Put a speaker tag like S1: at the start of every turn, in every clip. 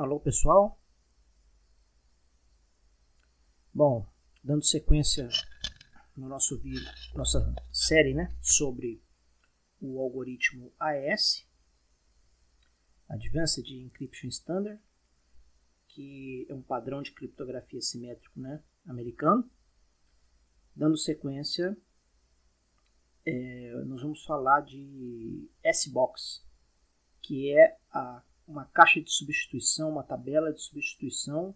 S1: Alô pessoal? Bom, dando sequência no nosso vídeo, nossa série, né, sobre o algoritmo AES, Advanced Encryption Standard, que é um padrão de criptografia simétrico, né, americano. Dando sequência, é, nós vamos falar de S-Box, que é a, uma caixa de substituição, uma tabela de substituição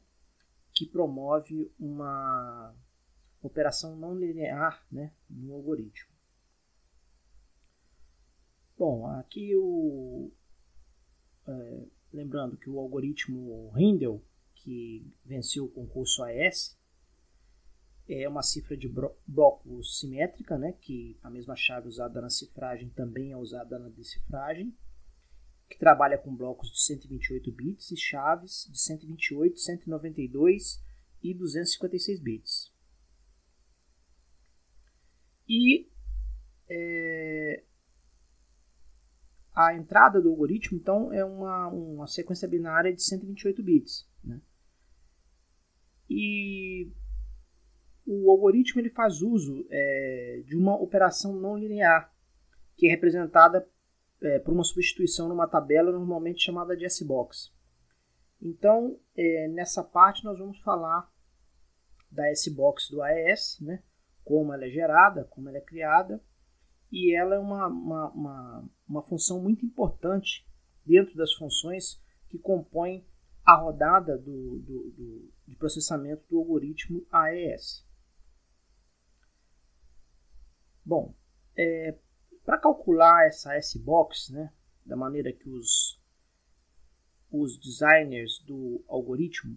S1: que promove uma operação não linear né, no algoritmo. Bom, aqui o. É, lembrando que o algoritmo Rindel, que venceu o concurso AS, é uma cifra de bloco simétrica, né, que a mesma chave usada na cifragem também é usada na decifragem, que trabalha com blocos de 128 bits e chaves de 128, 192 e 256 bits. E é, a entrada do algoritmo, então, é uma, uma sequência binária de 128 bits. Né? E o algoritmo ele faz uso é, de uma operação não linear, que é representada é, por uma substituição numa tabela normalmente chamada de S-box. Então, é, nessa parte nós vamos falar da S-box do AES, né? como ela é gerada, como ela é criada, e ela é uma, uma, uma, uma função muito importante dentro das funções que compõem a rodada do, do, do, de processamento do algoritmo AES. Bom, é, para calcular essa S-Box, né, da maneira que os, os designers do algoritmo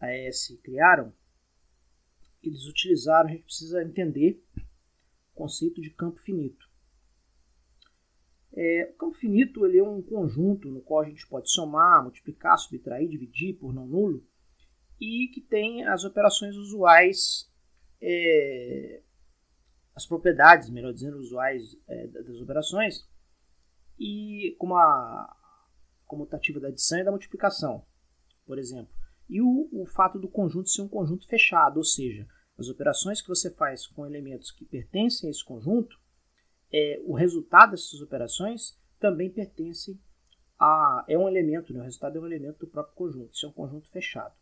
S1: AES criaram, eles utilizaram, a gente precisa entender o conceito de campo finito. É, o campo finito ele é um conjunto no qual a gente pode somar, multiplicar, subtrair, dividir por não nulo e que tem as operações usuais é, as propriedades, melhor dizendo, usuais é, das operações e como a comutativa da adição e da multiplicação, por exemplo. E o, o fato do conjunto ser um conjunto fechado, ou seja, as operações que você faz com elementos que pertencem a esse conjunto, é, o resultado dessas operações também pertence a. é um elemento, né? o resultado é um elemento do próprio conjunto, isso é um conjunto fechado.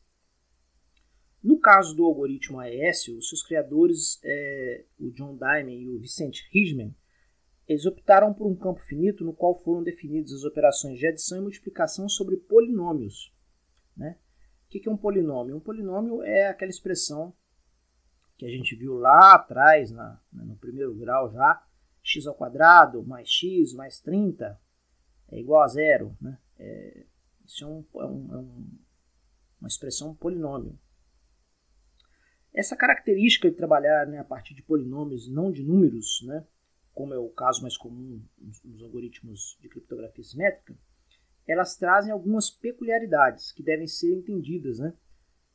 S1: No caso do algoritmo AES, os seus criadores, é, o John Diamond e o Vicent Rijman, eles optaram por um campo finito no qual foram definidas as operações de adição e multiplicação sobre polinômios. Né? O que é um polinômio? Um polinômio é aquela expressão que a gente viu lá atrás, na, no primeiro grau já, x ao quadrado mais x mais 30 é igual a zero. Né? É, isso é, um, é, um, é um, uma expressão polinômio. Essa característica de trabalhar né, a partir de polinômios, não de números, né, como é o caso mais comum nos algoritmos de criptografia simétrica, elas trazem algumas peculiaridades que devem ser entendidas né,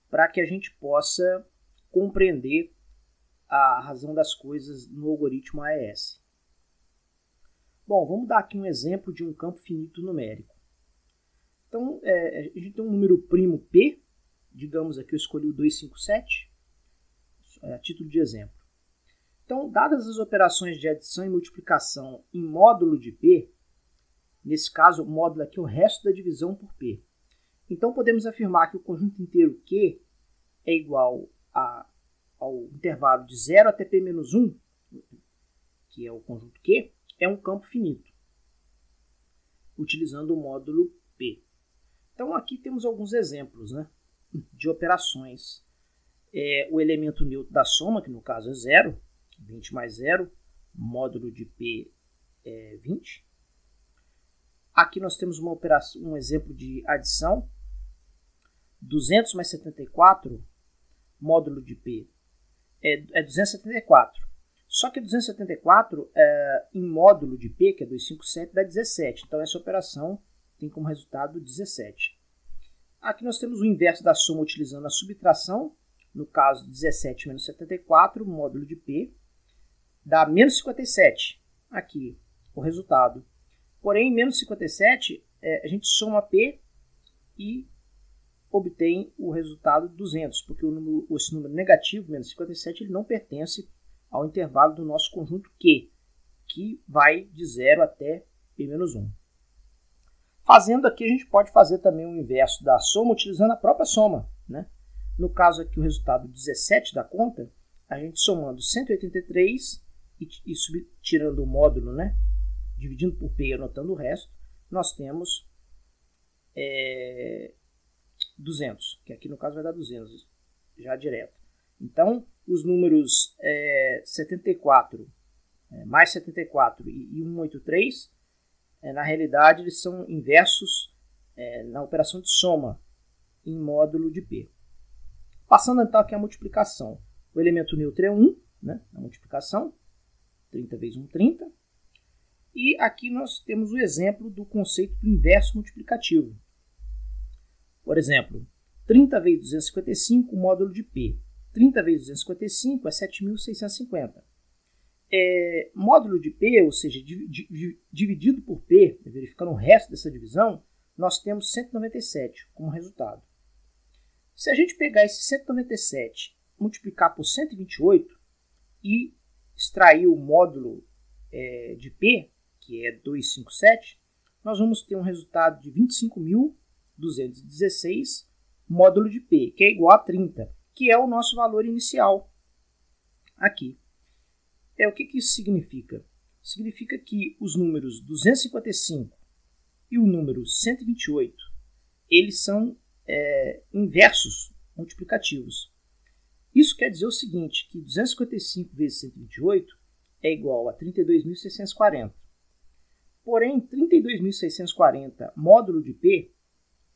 S1: para que a gente possa compreender a razão das coisas no algoritmo AES. Bom, vamos dar aqui um exemplo de um campo finito numérico. Então, é, a gente tem um número primo P, digamos aqui eu escolhi o 257, é, a título de exemplo. Então, dadas as operações de adição e multiplicação em módulo de P, nesse caso, módulo aqui é o resto da divisão por P. Então, podemos afirmar que o conjunto inteiro Q é igual a, ao intervalo de 0 até P menos 1, que é o conjunto Q, é um campo finito, utilizando o módulo P. Então, aqui temos alguns exemplos né, de operações é, o elemento neutro da soma, que no caso é zero, 20 mais 0, módulo de P é 20. Aqui nós temos uma operação, um exemplo de adição. 200 mais 74, módulo de P é, é 274. Só que 274 é, em módulo de P, que é 257, dá 17. Então essa operação tem como resultado 17. Aqui nós temos o inverso da soma utilizando a subtração no caso 17 menos 74, módulo de P, dá menos 57. Aqui, o resultado. Porém, menos 57, é, a gente soma P e obtém o resultado 200, porque o número, esse número negativo, menos 57, ele não pertence ao intervalo do nosso conjunto Q, que vai de 0 até P-1. Fazendo aqui, a gente pode fazer também o inverso da soma utilizando a própria soma. Né? No caso aqui, o resultado 17 da conta, a gente somando 183 e, e sub, tirando o módulo, né? dividindo por P e anotando o resto, nós temos é, 200, que aqui no caso vai dar 200, já direto. Então, os números é, 74 é, mais 74 e, e 183, é, na realidade, eles são inversos é, na operação de soma em módulo de P. Passando então aqui a multiplicação. O elemento neutro é 1, né, a multiplicação, 30 vezes 1, 30. E aqui nós temos o exemplo do conceito do inverso multiplicativo. Por exemplo, 30 vezes 255, módulo de P. 30 vezes 255 é 7.650. É, módulo de P, ou seja, dividido por P, verificando o resto dessa divisão, nós temos 197 como resultado. Se a gente pegar esse 197, multiplicar por 128 e extrair o módulo é, de P, que é 257, nós vamos ter um resultado de 25.216 módulo de P, que é igual a 30, que é o nosso valor inicial aqui. É, o que, que isso significa? Significa que os números 255 e o número 128, eles são é, inversos multiplicativos. Isso quer dizer o seguinte, que 255 vezes 128 é igual a 32.640. Porém, 32.640 módulo de P,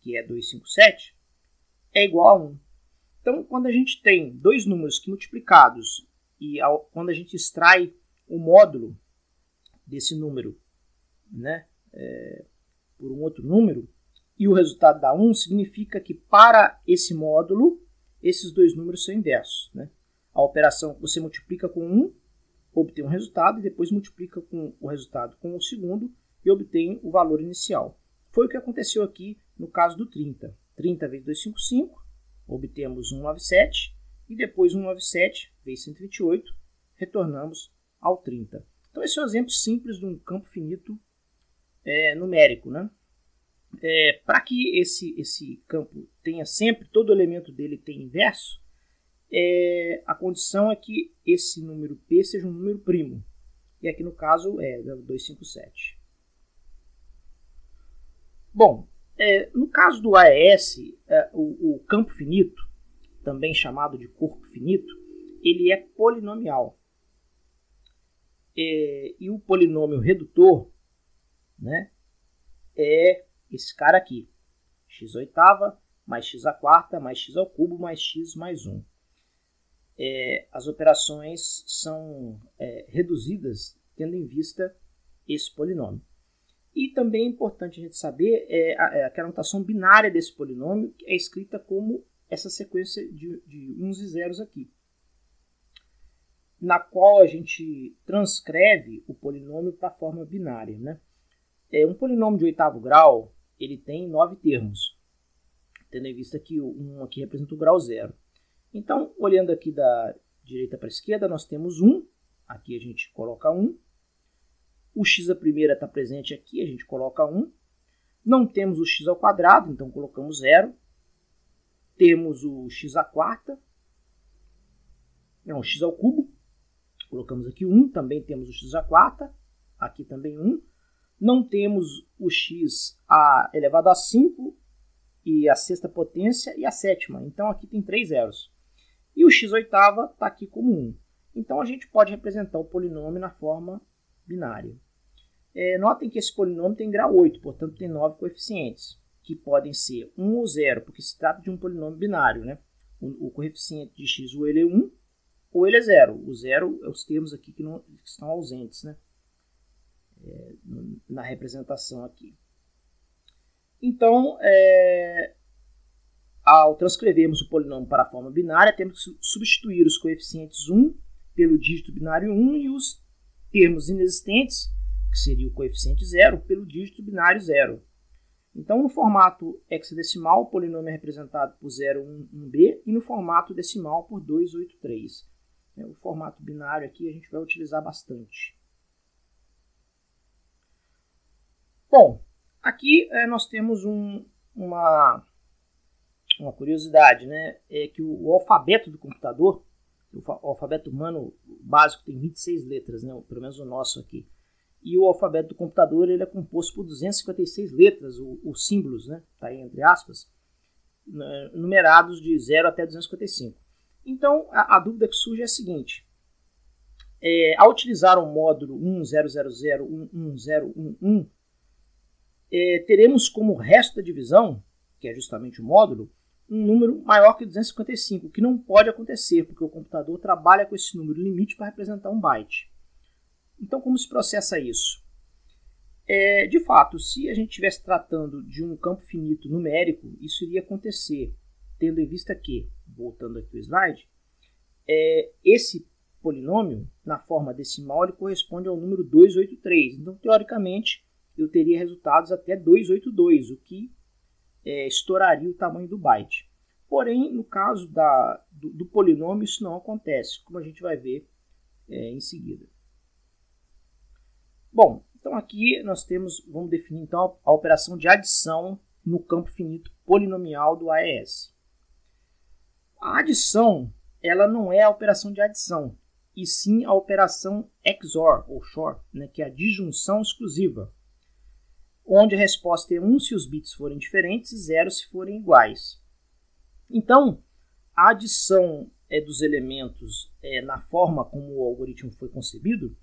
S1: que é 257, é igual a 1. Então, quando a gente tem dois números que multiplicados e ao, quando a gente extrai o módulo desse número né, é, por um outro número e o resultado dá 1, significa que para esse módulo, esses dois números são inversos. Né? A operação você multiplica com 1, obtém um resultado, e depois multiplica com o resultado com o segundo, e obtém o valor inicial. Foi o que aconteceu aqui no caso do 30. 30 vezes 255, obtemos 197, e depois 197 vezes 128, retornamos ao 30. Então esse é um exemplo simples de um campo finito é, numérico. Né? É, Para que esse, esse campo tenha sempre, todo elemento dele tem inverso, é, a condição é que esse número P seja um número primo. E aqui no caso é 257. Bom, é, no caso do AES, é, o, o, campo finito, também chamado de corpo finito, ele é polinomial. É, e o polinômio redutor né, é esse cara aqui. x oitava mais x a quarta mais x ao cubo mais x mais 1. É, as operações são é, reduzidas tendo em vista esse polinômio. E também é importante a gente saber é, a, é, que a notação binária desse polinômio é escrita como essa sequência de, de uns e zeros aqui, na qual a gente transcreve o polinômio para a forma binária. Né? É, um polinômio de oitavo grau ele tem nove termos, tendo em vista que um aqui representa o grau zero. Então, olhando aqui da direita para a esquerda, nós temos um, aqui a gente coloca um, o x a primeira está presente aqui, a gente coloca 1. Não temos o x ao quadrado, então colocamos 0. Temos o x a quarta, não, o x ao cubo, colocamos aqui 1. Também temos o x a quarta, aqui também 1. Não temos o x a elevado a 5 e a sexta potência e a sétima. Então aqui tem três zeros. E o x oitava está aqui como 1. Então a gente pode representar o polinômio na forma binária. É, notem que esse polinômio tem grau 8, portanto tem 9 coeficientes, que podem ser 1 ou 0, porque se trata de um polinômio binário. Né? O, o coeficiente de x ou ele é 1 ou ele é 0. O 0 é os termos aqui que, não, que estão ausentes né? É, na representação aqui. Então, é, ao transcrevermos o polinômio para a forma binária, temos que substituir os coeficientes 1 pelo dígito binário 1 e os termos inexistentes, que seria o coeficiente zero, pelo dígito binário zero. Então, no formato hexadecimal, o polinômio é representado por 0, 1, 1b, e no formato decimal por 283. É, o formato binário aqui a gente vai utilizar bastante. Bom, aqui é, nós temos um, uma, uma curiosidade, né? É que o, o alfabeto do computador, o, o, alfabeto humano básico tem 26 letras, né? Pelo menos o nosso aqui. E o alfabeto do computador ele é composto por 256 letras, os símbolos, né? Tá aí entre aspas, né? numerados de 0 até 255. Então, a, a dúvida que surge é a seguinte: é, ao utilizar o módulo 10001111, é, teremos como resto da divisão, que é justamente o módulo, um número maior que 255, o que não pode acontecer, porque o computador trabalha com esse número limite para representar um byte. Então, como se processa isso? É, de fato, se a gente estivesse tratando de um campo finito numérico, isso iria acontecer, tendo em vista que, voltando aqui o slide, é, esse polinômio, na forma decimal, ele corresponde ao número 283. Então, teoricamente, eu teria resultados até 282, o que é, estouraria o tamanho do byte. Porém, no caso da, do, do polinômio, isso não acontece, como a gente vai ver é, em seguida. Bom, então aqui nós temos, vamos definir então a operação de adição no campo finito polinomial do AES. A adição, ela não é a operação de adição, e sim a operação XOR, ou XOR, né, que é a disjunção exclusiva, onde a resposta é 1 se os bits forem diferentes e 0 se forem iguais. Então, a adição é, dos elementos é, na forma como o algoritmo foi concebido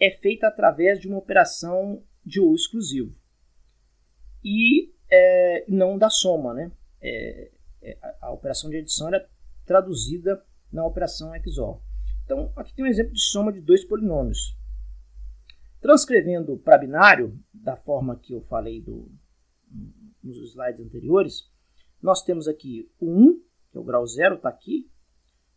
S1: é feita através de uma operação de ou exclusivo e é, não da soma. Né? É, é, a, a, operação de adição é traduzida na operação XOR. Então, aqui tem um exemplo de soma de dois polinômios. Transcrevendo para binário, da forma que eu falei do, nos slides anteriores, nós temos aqui o 1, que é o grau 0, está aqui,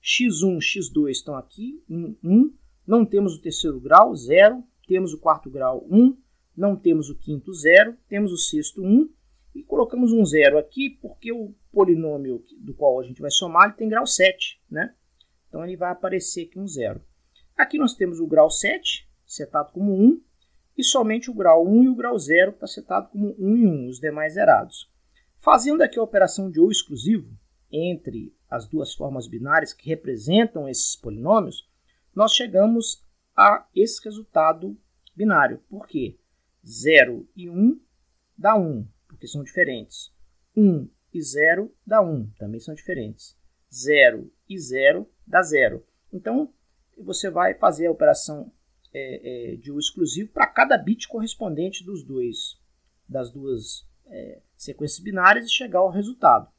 S1: x1, x2 estão aqui, 1, 1, não temos o terceiro grau, 0. Temos o quarto grau, 1. Não temos o quinto, 0. Temos o sexto, 1. E colocamos um zero aqui porque o polinômio do qual a gente vai somar ele tem grau 7. Né? Então ele vai aparecer aqui um zero. Aqui nós temos o grau 7, setado como 1. E somente o grau 1 e o grau 0 está setado como 1 e 1, os demais zerados. Fazendo aqui a operação de ou exclusivo entre as duas formas binárias que representam esses polinômios, nós chegamos a esse resultado binário. Por quê? 0 e 1 dá 1, porque são diferentes. 1 e 0 dá 1, também são diferentes. 0 e 0 dá 0. Então, você vai fazer a operação é, é, de um exclusivo para cada bit correspondente dos dois, das duas é, sequências binárias e chegar ao resultado.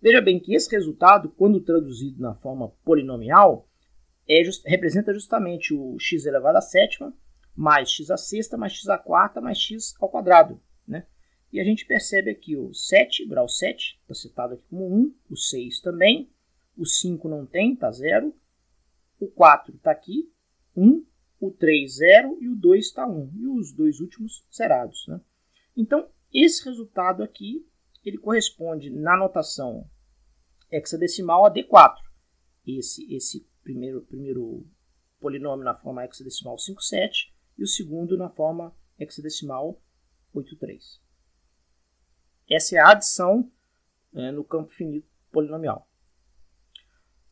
S1: Veja bem que esse resultado, quando traduzido na forma polinomial, é just, representa justamente o x elevado à sétima mais x à sexta mais x à quarta mais x ao quadrado. Né? E a gente percebe aqui o 7, grau 7, está citado aqui como 1, o 6 também, o 5 não tem, está 0, o 4 está aqui, 1, o 3, 0 e o 2 está 1, e os dois últimos zerados. Né? Então, esse resultado aqui, ele corresponde na notação hexadecimal a D4. Esse, esse primeiro, primeiro polinômio na forma hexadecimal 57 e o segundo na forma hexadecimal 83. Essa é a adição é, no campo finito polinomial.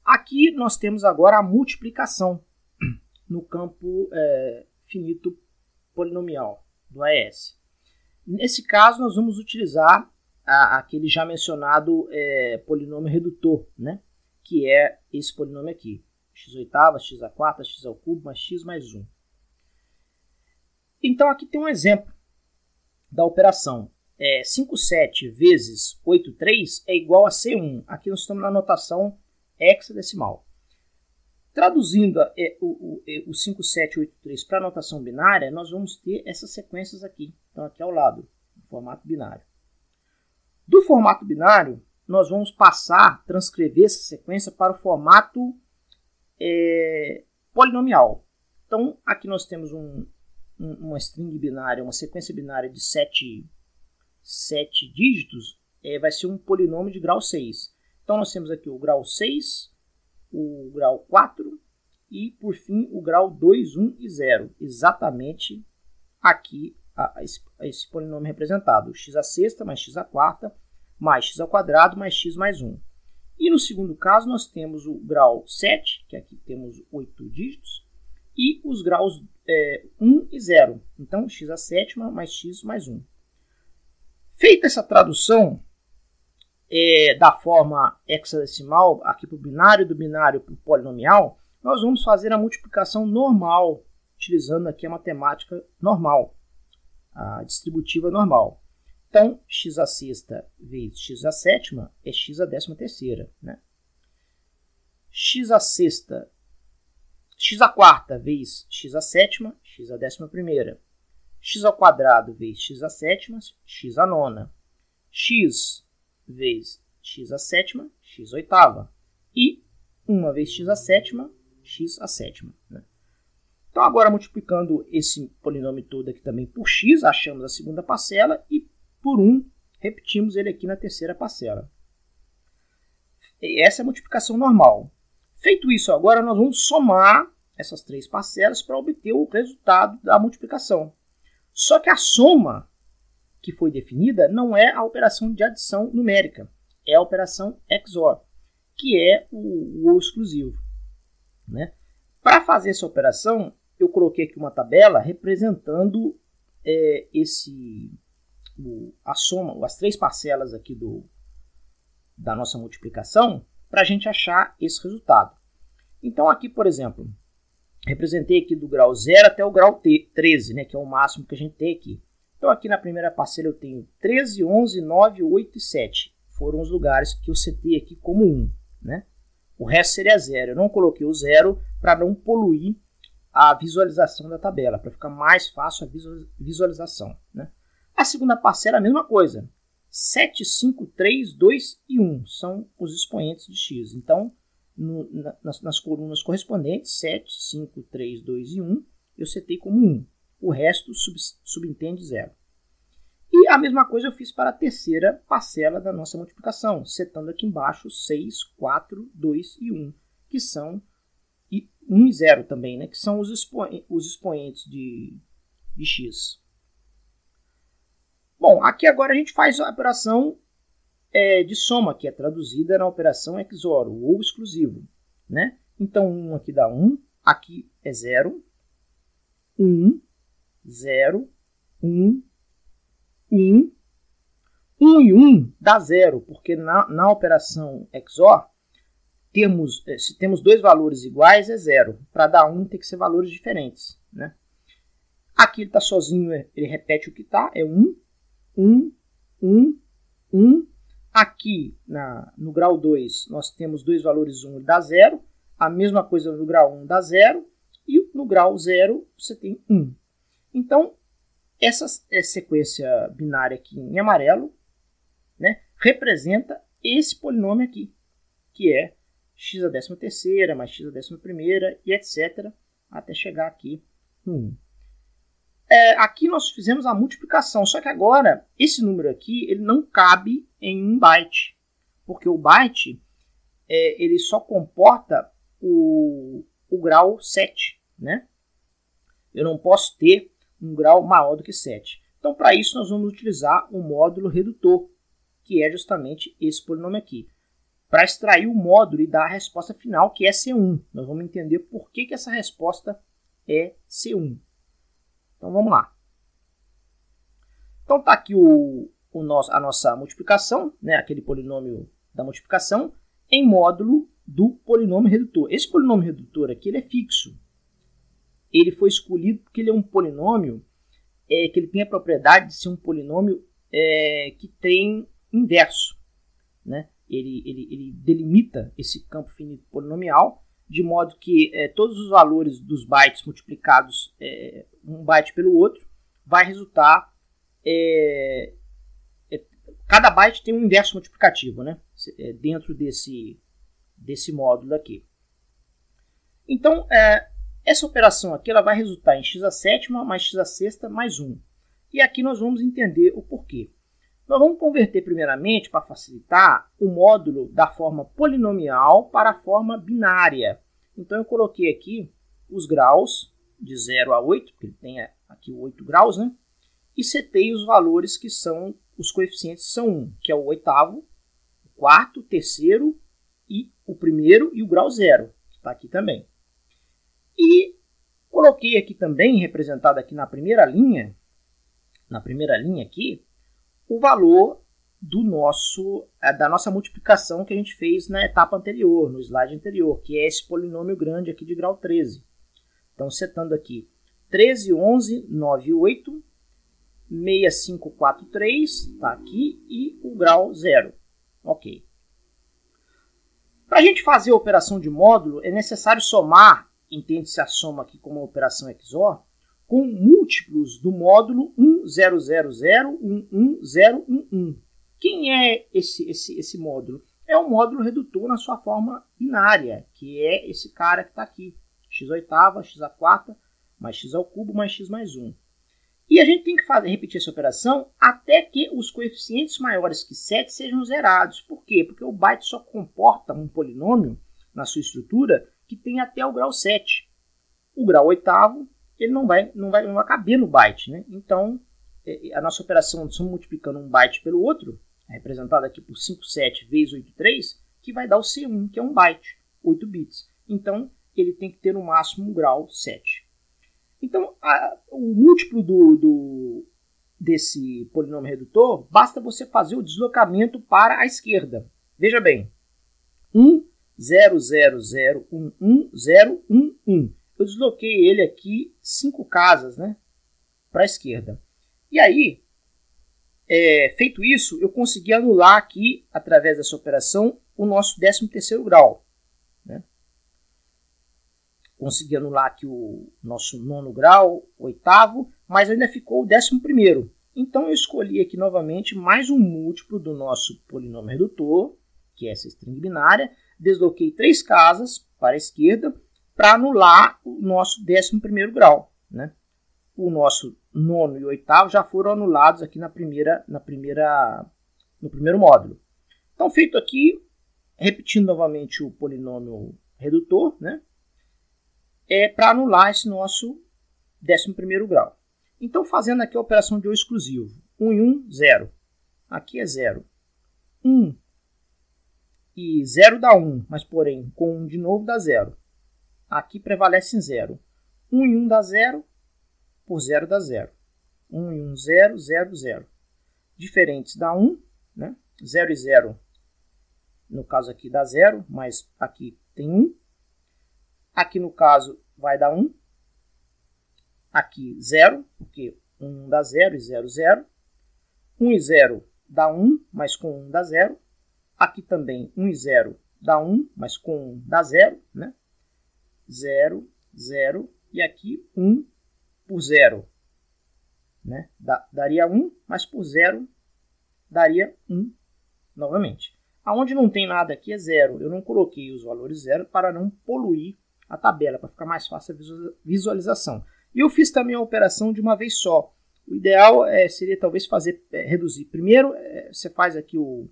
S1: Aqui nós temos agora a multiplicação no campo é, finito polinomial do AES. Nesse caso, nós vamos utilizar a, aquele já mencionado é, polinômio redutor, né? que é esse polinômio aqui x oitavas, x a quarta, x ao cubo, mais x mais 1. Então aqui tem um exemplo da operação. É, 57 vezes 83 é igual a C1. Aqui nós estamos na notação hexadecimal. Traduzindo é, o, o, é, o 5783 para notação binária, nós vamos ter essas sequências aqui. Então aqui ao lado, no formato binário. Do formato binário, nós vamos passar, transcrever essa sequência para o formato é, polinomial. Então, aqui nós temos um, um, uma string binária, uma sequência binária de 7, sete dígitos, é, vai ser um polinômio de grau 6. Então, nós temos aqui o grau 6, o grau 4 e, por fim, o grau 2, 1 e 0. Exatamente aqui a, a esse, a esse, polinômio representado. x a sexta mais x a quarta mais x ao quadrado mais x mais 1. E no segundo caso, nós temos o grau 7, que aqui temos 8 dígitos, e os graus é, 1 e 0. Então, x a sétima mais x mais 1. Feita essa tradução é, da forma hexadecimal, aqui para o binário, do binário para o polinomial, nós vamos fazer a multiplicação normal, utilizando aqui a matemática normal, a distributiva normal. Então, x a sexta vezes x a sétima é x a décima terceira. Né? x a sexta, x a quarta vezes x a sétima, x a décima primeira. x ao quadrado vezes x a sétima, x a nona. x vezes x a sétima, x oitava. E uma vez x a sétima, x a sétima. Né? Então, agora multiplicando esse polinômio todo aqui também por x, achamos a segunda parcela e por 1, repetimos ele aqui na terceira parcela. Essa é a multiplicação normal. Feito isso agora, nós vamos somar essas três parcelas para obter o resultado da multiplicação. Só que a soma que foi definida não é a operação de adição numérica, é a operação XOR, que é o, o exclusivo. Né? Para fazer essa operação, eu coloquei aqui uma tabela representando é, esse o, a soma, as três parcelas aqui do, da nossa multiplicação para a gente achar esse resultado. Então aqui, por exemplo, representei aqui do grau 0 até o grau 13, né, que é o máximo que a gente tem aqui. Então aqui na primeira parcela eu tenho 13, 11, 9, 8 e 7. Foram os lugares que eu setei aqui como 1. Né? O resto seria zero. Eu não coloquei o zero para não poluir a visualização da tabela, para ficar mais fácil a visualização. Né? A segunda parcela, a mesma coisa. 7, 5, 3, 2 e 1 são os expoentes de x. Então, no, nas, nas, colunas correspondentes, 7, 5, 3, 2 e 1, eu setei como 1. O resto sub, subentende zero. E a mesma coisa eu fiz para a terceira parcela da nossa multiplicação, setando aqui embaixo 6, 4, 2 e 1, que são e 1 e 0 também, né, que são os, expo, os expoentes de, de x. Bom, aqui agora a gente faz a operação é, de soma, que é traduzida na operação XOR, ou exclusivo. Né? Então, 1 aqui dá 1, aqui é 0, 1, 0, 1, 1, 1 e 1 dá 0, porque na, na operação XOR, temos, é, se temos dois valores iguais, é 0. Para dar 1, tem que ser valores diferentes. Né? Aqui ele está sozinho, ele repete o que está, é 1. 1, 1, 1. Aqui na, no grau 2 nós temos dois valores 1 dá 0. A mesma coisa no grau 1 dá 0. E no grau 0 você tem 1. Então, essa sequência binária aqui em amarelo né, representa esse polinômio aqui, que é x a décima terceira mais x a décima primeira e etc. até chegar aqui no 1. É, aqui nós fizemos a multiplicação, só que agora esse número aqui ele não cabe em um byte, porque o byte é, ele só comporta o, o grau 7, né? Eu não posso ter um grau maior do que 7. Então, para isso, nós vamos utilizar o módulo redutor, que é justamente esse polinômio aqui. Para extrair o módulo e dar a resposta final, que é C1. Nós vamos entender por que, que essa resposta é C1. Então vamos lá. Então está aqui o, o nosso, a nossa multiplicação, né, aquele polinômio da multiplicação, em módulo do polinômio redutor. Esse polinômio redutor aqui ele é fixo. Ele foi escolhido porque ele é um polinômio é, que ele tem a propriedade de ser um polinômio é, que tem inverso. Né? Ele, ele, ele delimita esse campo finito polinomial de modo que é, todos os valores dos bytes multiplicados é, um byte pelo outro vai resultar é, é cada byte tem um inverso multiplicativo, né? É, dentro desse desse módulo aqui. Então é, essa operação aqui ela vai resultar em x a sétima mais x a sexta mais 1. E aqui nós vamos entender o porquê. Nós vamos converter primeiramente, para facilitar, o módulo da forma polinomial para a forma binária. Então eu coloquei aqui os graus de 0 a 8, porque ele tem aqui 8 graus, né? E setei os valores que são os coeficientes são 1, que é o oitavo, o quarto, o terceiro e o primeiro e o grau zero, que está aqui também. E coloquei aqui também, representado aqui na primeira linha, na primeira linha aqui, o valor do nosso eh, da nossa multiplicação que a gente fez na etapa anterior, no slide anterior, que é esse polinômio grande aqui de grau 13. Então, setando aqui 13, 11, 9, 8, 6543, está aqui, e o grau 0. Ok. Para a gente fazer a operação de módulo, é necessário somar, entende-se a soma aqui como operação XOR, com múltiplos do módulo 100011011. Quem é esse, esse, esse módulo? É o módulo redutor na sua forma binária, que é esse cara que está aqui. x oitava, x a quarta, mais x ao cubo, mais x mais 1. E a gente tem que fazer, repetir essa operação até que os coeficientes maiores que 7 sejam zerados. Por quê? Porque o byte só comporta um polinômio na sua estrutura que tem até o grau 7. O grau oitavo ele não vai, não vai, não vai caber no byte. Né? Então, é, a nossa operação, estamos multiplicando um byte pelo outro, representado aqui por 57 vezes 83, que vai dar o C1, que é um byte, 8 bits. Então, ele tem que ter no máximo um grau 7. Então, a, o múltiplo do, do, desse polinômio redutor, basta você fazer o deslocamento para a esquerda. Veja bem, 1, 0, 0, 0, 1, 1, 0, 1, 1 eu desloquei ele aqui cinco casas né, para a esquerda. E aí, é, feito isso, eu consegui anular aqui, através dessa operação, o nosso 13 terceiro grau. Né? Consegui anular aqui o nosso nono grau, oitavo, mas ainda ficou o décimo primeiro. Então eu escolhi aqui novamente mais um múltiplo do nosso polinômio redutor, que é essa string binária, desloquei três casas para a esquerda para anular o nosso 11 grau. Né? O nosso nono e oitavo já foram anulados aqui na primeira, na primeira, no primeiro módulo. Então, feito aqui, repetindo novamente o polinômio redutor, né? é para anular esse nosso 11 grau. Então, fazendo aqui a operação de O exclusivo. 1 e 1, 0. Aqui é 0. 1 e 0 dá 1, mas porém com 1 de novo dá 0. Aqui prevalece em 0. 1 e 1 dá 0, por 0 dá 0. 1 e 1, 0, 0, 0. Diferentes dá 1, né? 0 e 0, no caso aqui dá 0, mas aqui tem 1. Aqui no caso vai dar 1. Aqui 0, porque 1 dá 0 e 0, 0. 1 e 0 dá 1, mas com 1 dá 0. Aqui também 1 e 0 dá 1, mas com 1 dá 0, né? 0, 0 e aqui 1 por 0. Né? daria 1, mas por 0 daria 1 novamente. Aonde não tem nada aqui é 0. Eu não coloquei os valores 0 para não poluir a tabela, para ficar mais fácil a visualização. E eu fiz também a operação de uma vez só. O ideal é, seria talvez fazer é, reduzir. Primeiro, é, você faz aqui o,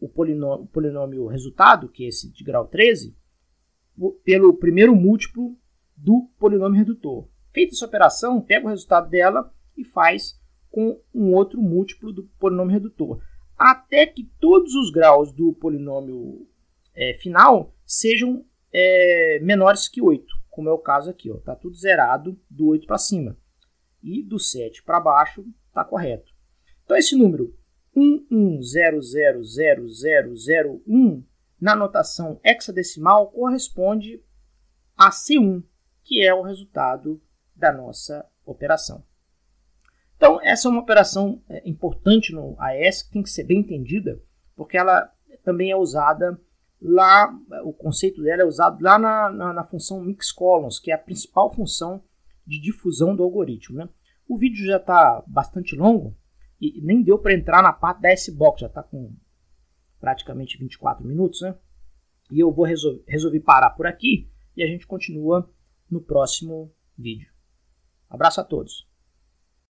S1: o, polinômio, o polinômio resultado, que é esse de grau 13, pelo primeiro múltiplo do polinômio redutor. Feita essa operação, pega o resultado dela e faz com um outro múltiplo do polinômio redutor, até que todos os graus do polinômio é, final sejam é, menores que 8, como é o caso aqui. Está tudo zerado do 8 para cima. E do 7 para baixo está correto. Então esse número 11000001 na notação hexadecimal corresponde a C1, que é o resultado da nossa operação. Então, essa é uma operação é, importante no AES, que tem que ser bem entendida, porque ela também é usada lá, o conceito dela é usado lá na, na, na função mix columns, que é a principal função de difusão do algoritmo. Né? O vídeo já está bastante longo e nem deu para entrar na parte da S-Box, já está com praticamente 24 minutos, né? E eu vou resolver, resolver parar por aqui e a gente continua no próximo vídeo. Abraço a todos.